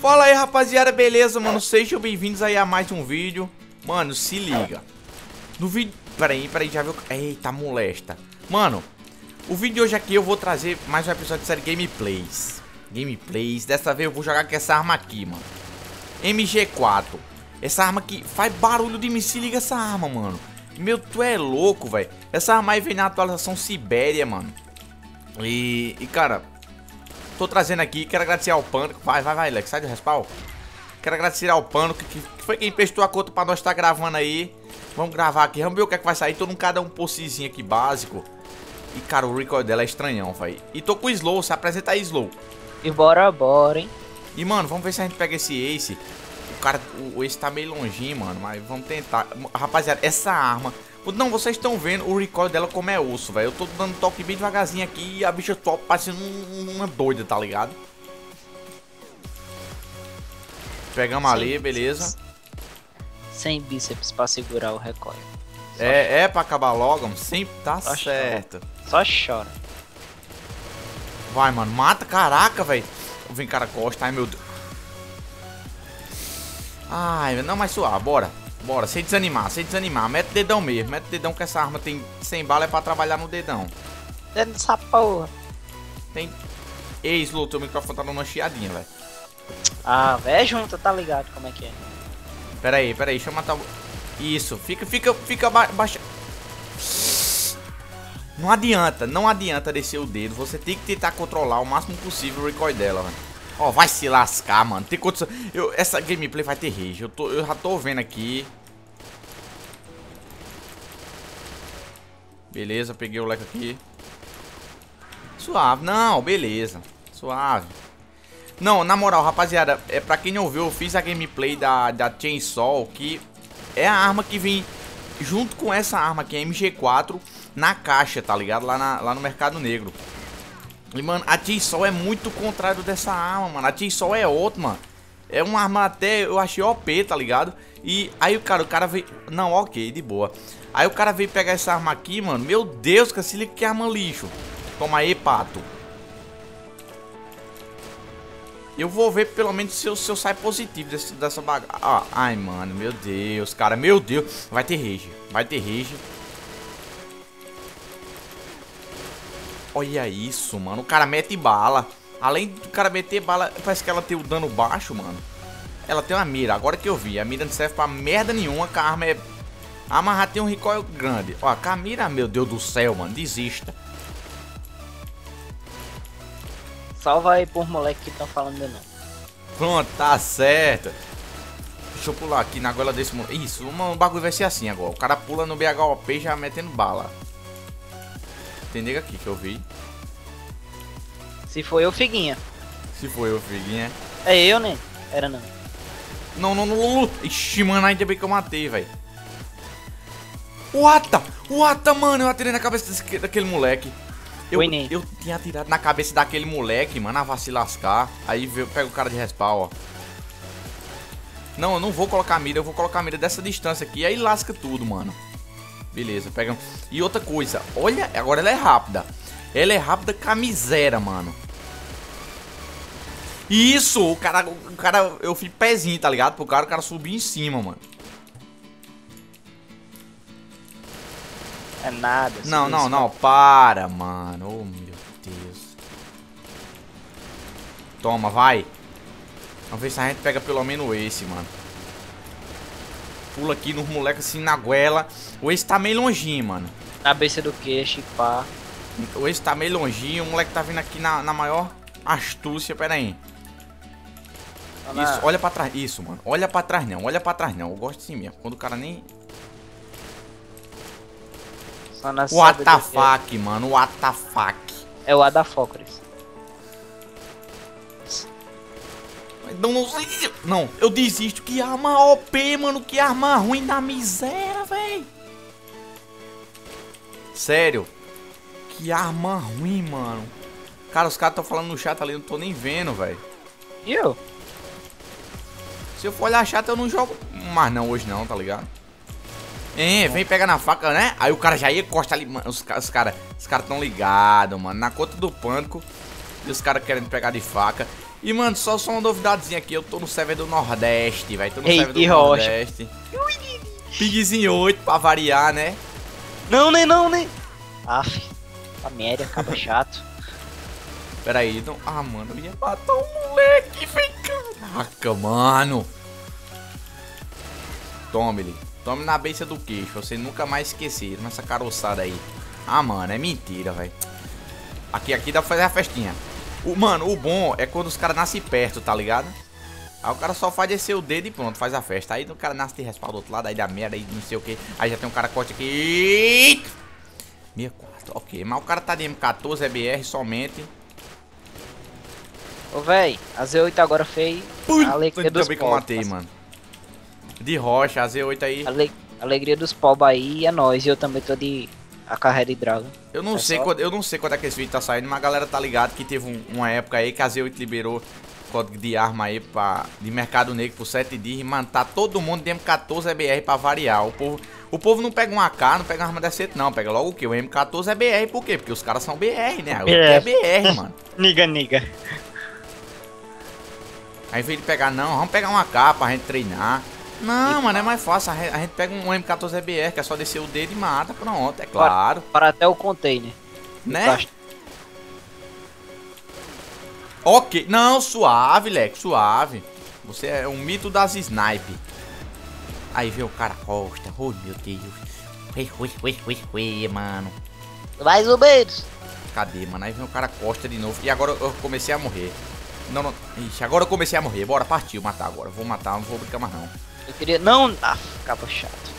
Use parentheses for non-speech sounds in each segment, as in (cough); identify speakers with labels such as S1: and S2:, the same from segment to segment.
S1: Fala aí rapaziada, beleza mano? Sejam bem-vindos aí a mais um vídeo. Mano, se liga. No vídeo... Peraí, peraí, já viu... Eita, molesta. Mano, o vídeo de hoje aqui eu vou trazer mais um episódio de série Gameplays. Gameplays, dessa vez eu vou jogar com essa arma aqui, mano. MG4 Essa arma aqui faz barulho de mim, se liga essa arma, mano. Meu, tu é louco, velho. Essa arma aí vem na atualização Sibéria, mano. E, e cara Tô trazendo aqui, quero agradecer ao Pânico. Vai, vai, vai, Lex, sai do respawn. Quero agradecer ao Pânico, que, que foi quem prestou a conta pra nós estar tá gravando aí. Vamos gravar aqui, vamos ver o que é que vai sair. Tô num cada um possizinho aqui básico. E, cara, o recoil dela é estranhão, vai. E tô com o Slow, se apresenta aí, Slow.
S2: E bora, bora, hein.
S1: E, mano, vamos ver se a gente pega esse Ace. O cara, o, o Ace tá meio longinho, mano, mas vamos tentar. Rapaziada, essa arma não, vocês estão vendo o recoil dela como é osso, velho. Eu tô dando toque bem devagarzinho aqui e a bicha top parecendo uma doida, tá ligado? Pegamos Sem ali, beleza.
S2: Sem bíceps pra segurar o recoil.
S1: Só é, chora. é pra acabar logo, sempre tá Só certo.
S2: Chora. Só chora.
S1: Vai, mano, mata, caraca, velho. Vem cara costa, ai meu Deus. Ai, não, mais suave, bora. Bora, sem desanimar, sem desanimar. Mete o dedão mesmo, mete o dedão que essa arma tem 100 bala é pra trabalhar no dedão.
S2: Dentro dessa porra.
S1: Tem... Ei, Slow, teu microfone tá dando uma chiadinha, velho.
S2: Ah, velho, é junto, tá ligado como é que é.
S1: Pera aí, pera aí, deixa eu matar o... Isso, fica, fica, fica ba baixa... Não adianta, não adianta descer o dedo. Você tem que tentar controlar o máximo possível o recoil dela, velho. Ó, vai se lascar, mano. Tem condição. Eu, essa gameplay vai ter rage. Eu, tô, eu já tô vendo aqui. Beleza, peguei o leque aqui. Suave. Não, beleza. Suave. Não, na moral, rapaziada, é pra quem não viu, eu fiz a gameplay da, da Chainsaw, que é a arma que vem junto com essa arma aqui, a MG4, na caixa, tá ligado? Lá, na, lá no Mercado Negro. E, mano, a T-Sol é muito contrário dessa arma, mano. A T-Sol é ótima. É uma arma até, eu achei OP, tá ligado? E aí o cara, o cara veio... Não, ok, de boa. Aí o cara veio pegar essa arma aqui, mano. Meu Deus, que se liga que arma lixo. Toma aí, pato. Eu vou ver pelo menos se eu, se eu saio positivo desse, dessa bagaça. Ah, ai, mano, meu Deus, cara. Meu Deus. Vai ter rage. Vai ter rage. Olha isso, mano. O cara mete bala. Além do cara meter bala, parece que ela tem o dano baixo, mano. Ela tem uma mira. Agora que eu vi. A mira não serve pra merda nenhuma. Que a arma é... A arma já tem um recoil grande. Ó, a mira, meu Deus do céu, mano. Desista.
S2: Salva aí por moleque que estão falando de não.
S1: Pronto, tá certo. Deixa eu pular aqui na goela desse moleque. Isso, o bagulho vai ser assim agora. O cara pula no BHOP já metendo bala. Tem nega aqui que eu vi.
S2: Se foi eu, Figuinha.
S1: Se foi eu, Figuinha.
S2: É eu, né? Era não.
S1: Não, não, não, não. Ixi, mano, ainda bem que eu matei, velho. O Ata! O Ata, mano, eu atirei na cabeça desse, daquele moleque. Eu, Oi, eu tinha atirado na cabeça daquele moleque, mano, a vai se lascar. Aí eu pego o cara de respawn, ó. Não, eu não vou colocar a mira, eu vou colocar a mira dessa distância aqui. Aí lasca tudo, mano. Beleza, pega. E outra coisa, olha, agora ela é rápida. Ela é rápida com a miséria, mano. Isso, o cara, o cara, eu fui pezinho, tá ligado? Pro cara, o cara subir em cima, mano.
S2: É nada.
S1: Não, não, não, para, mano. Oh, meu Deus. Toma, vai. Vamos ver se a gente pega pelo menos esse, mano pula aqui nos moleques assim na goela. O esse tá meio longinho, mano.
S2: Cabeça do queixo, pá.
S1: O esse tá meio longinho. O moleque tá vindo aqui na, na maior astúcia. Pera aí. Isso, olha pra trás. Isso, mano. Olha pra trás não. Olha pra trás não. Eu gosto assim mesmo. Quando o cara nem... Atafak, mano. Atafak.
S2: É o Adafocris.
S1: Não, não, não, eu desisto. Que arma OP, mano. Que arma ruim da miséria, velho. Sério. Que arma ruim, mano. Cara, os caras estão falando no chat ali, eu não tô nem vendo, velho.
S2: E eu?
S1: Se eu for olhar chat, eu não jogo. Mas não, hoje não, tá ligado? É, vem pegar na faca, né? Aí o cara já ia costa ali, mano. Os, os caras os cara tão ligados, mano. Na conta do pânico. E os caras querendo pegar de faca. E, mano, só, só uma novidadezinha aqui. Eu tô no server do Nordeste, velho. Tô no
S2: Ei,
S1: server do
S2: rocha.
S1: Nordeste. Pigzinho 8 pra variar, né?
S2: Não, nem não, nem. Aff, a merda, acaba chato. (laughs)
S1: Pera aí, não... Ah, mano, eu ia matar o moleque, vem Caraca, mano. Tome ele. Tome na beça do queixo. Você nunca mais esquecer nessa caroçada aí. Ah, mano, é mentira, velho. Aqui, aqui dá pra fazer a festinha. O, mano, o bom é quando os caras nascem perto, tá ligado? Aí o cara só faz descer o dedo e pronto, faz a festa. Aí o cara nasce de respaldo do outro lado, aí dá merda, aí não sei o que. Aí já tem um cara corte aqui. 64, ok. Mas o cara tá de M14, é BR somente.
S2: Ô, véi, a Z8 agora fez a alegria dos
S1: Também que eu matei, mano. De rocha, a Z8 aí.
S2: Ale- Alegria dos povos aí é nóis. E eu também tô de a carreira de Dragon.
S1: Eu não
S2: É
S1: sei
S2: só-
S1: quando, eu não sei quando é que esse vídeo tá saindo, mas a galera tá ligado que teve um- uma época aí que a Z8 liberou código de arma aí pra, de mercado negro por 7 dias e mano, tá todo mundo de M14 EBR pra variar. O povo, o povo não pega um AK, não pega uma arma decente não, pega logo o que? O M14 é BR, por quê? Porque os caras são BR, né? O é BR, mano. (laughs)
S2: Niga, niga.
S1: Aí veio de pegar, não, vamos pegar uma AK pra gente treinar. Não, mano, é mais fácil. A gente, pega um M14 EBR, que é só descer o dedo e mata, pronto, é claro.
S2: Para até o container.
S1: Né? Ok. Não, suave, Leque, suave. Você é um mito das snipe. Aí vê o cara costa. Oh, meu Deus. Ui, ui, ui, ui, ui, mano.
S2: Mais ou menos.
S1: Cadê, mano? Aí vem o cara costa de novo. E agora eu comecei a morrer. Não, não. Ixi, agora eu comecei a morrer. Bora, partiu matar agora. Vou matar, não vou brincar mais não.
S2: Eu queria. Não, ah, ficava chato.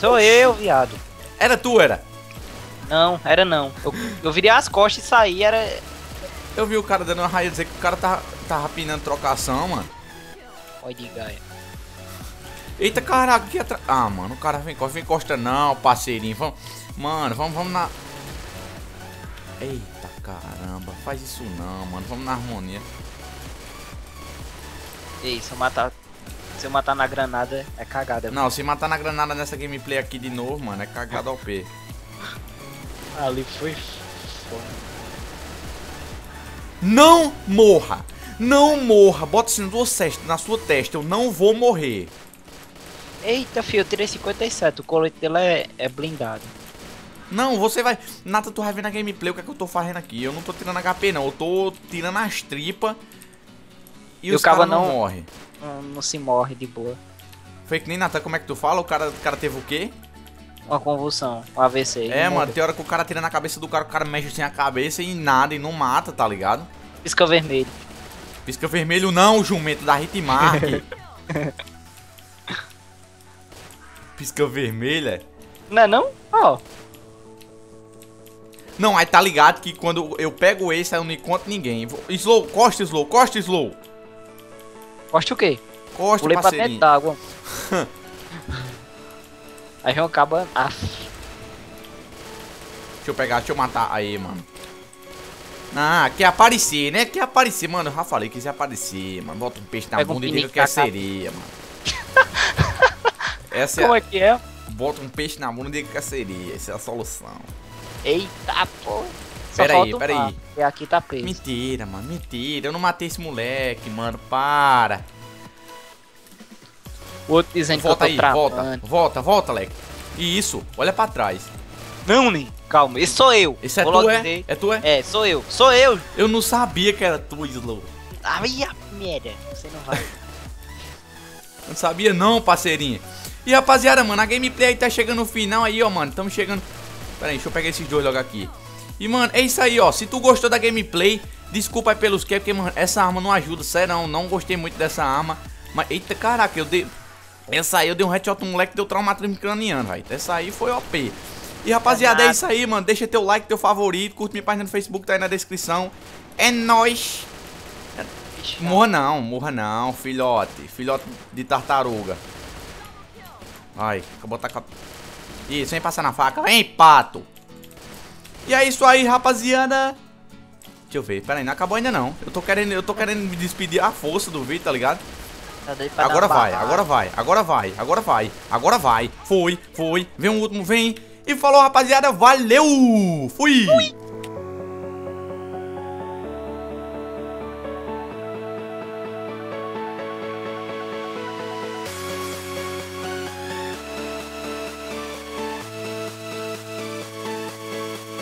S2: Sou eu, viado.
S1: Era tu, era?
S2: Não, era não. Eu, eu virei as costas e saí, era.
S1: Eu vi o cara dando uma raia dizer que o cara tá, tá rapinando trocação, mano.
S2: Oi de gaia.
S1: Eita, caraca, aqui atrás. Ah, mano, o cara vem, vem encosta não, parceirinho. Vamos, mano, vamos, vamos na. Eita, caramba, faz isso não, mano. Vamos na harmonia.
S2: Ei, se eu matar. Se eu matar na granada, é cagada.
S1: Não, se matar na granada nessa gameplay aqui de novo, mano, é cagado ao P.
S2: Ali foi foda.
S1: Não morra! Não morra! Bota assim na sua, testa, na sua testa, eu não vou morrer.
S2: Eita, filho, eu tirei 57. O colete dele é, é blindado.
S1: Não, você vai. Nata, tu vai ver na gameplay o que é que eu tô fazendo aqui. Eu não tô tirando HP, não. Eu tô tirando as tripas. E,
S2: E o
S1: caras não,
S2: não-
S1: morrem.
S2: Não, não se morre de boa.
S1: Foi que nem Natan, como é que tu fala? O cara, o cara teve o quê?
S2: Uma convulsão, um AVC.
S1: É, mano,
S2: morre.
S1: tem hora que o cara tira na cabeça do cara, o cara mexe sem a cabeça e nada, e não mata, tá ligado?
S2: Pisca vermelho.
S1: Pisca vermelho não, jumento da Hitmark. (laughs) Pisca vermelha?
S2: Não é não? Ó,
S1: Não, aí tá ligado que quando eu pego esse, aí eu não encontro ninguém. Slow, costa slow, costa slow.
S2: Gosta o quê?
S1: Costa,
S2: Pulei pra dentro
S1: parceirinho.
S2: d'água. (laughs) Aí vem um cabo. Ah,
S1: Deixa eu pegar, deixa eu matar. Aí, mano. Ah, quer aparecer, né? Quer aparecer, mano. Eu já falei que quer aparecer, mano. Bota um peixe na
S2: Pega um
S1: bunda e diga que é sereia, mano. (laughs) Essa é,
S2: como
S1: a-
S2: é que é?
S1: Bota um peixe na bunda e diga que é sereia. Essa é a solução.
S2: Eita, pô. Só
S1: Pera aí,
S2: falta o
S1: pera
S2: mar,
S1: aí.
S2: E aqui tá preso.
S1: Mentira, mano. Mentira. Eu não matei esse moleque, mano. Para.
S2: O outro dizendo
S1: Volta
S2: que eu tô
S1: aí, volta. Volta, volta, Leque. Isso, olha pra trás.
S2: Não, nem. Calma, esse sou eu.
S1: Esse é
S2: Vou
S1: tu, é?
S2: dizer.
S1: É tu, é?
S2: É, sou eu. Sou eu.
S1: Eu não sabia que era tu, Slow.
S2: Ai, a merda. Você não vai. (laughs)
S1: Não sabia não, parceirinho. E rapaziada, mano, a gameplay aí tá chegando no final aí, ó, mano. Tamo chegando. Pera aí, deixa eu pegar esses dois logo aqui. E, mano, é isso aí, ó. Se tu gostou da gameplay, desculpa aí pelos que, porque, mano, essa arma não ajuda, sério, não. Não gostei muito dessa arma. Mas, eita, caraca, eu dei. Essa aí eu dei um headshot no moleque deu traumatismo craniano, velho. Essa aí foi OP. E rapaziada, é isso aí, mano. Deixa teu like, teu favorito. Curte minha página no Facebook, tá aí na descrição. É nóis. Morra não, morra não, filhote. Filhote de tartaruga. Ai, acabou botar cap... Isso, vem passar na faca. Vem, pato. E é isso aí, rapaziada. Deixa eu ver. Pera aí, não acabou ainda não. Eu tô querendo, eu tô querendo me despedir à força do vídeo, tá ligado?
S2: tá
S1: Agora vai, agora vai, agora vai, agora vai, agora vai. Foi, foi. Vem o último, vem. E falou, rapaziada. Valeu! Fui!